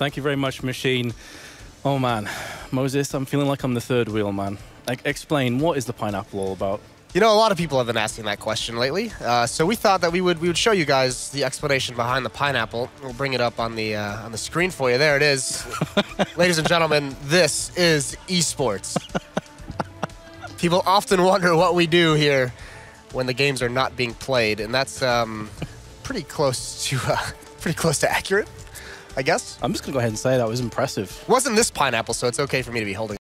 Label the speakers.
Speaker 1: Thank you very much, Machine. Oh man, Moses, I'm feeling like I'm the third wheel, man. Like, explain what is the pineapple all about?
Speaker 2: You know, a lot of people have been asking that question lately, uh, so we thought that we would we would show you guys the explanation behind the pineapple. We'll bring it up on the uh, on the screen for you. There it is, ladies and gentlemen. This is esports. people often wonder what we do here when the games are not being played, and that's um, pretty close to uh, pretty close to accurate, I guess.
Speaker 1: I'm just gonna go ahead and say that was impressive.
Speaker 2: Wasn't this pineapple, so it's okay for me to be holding.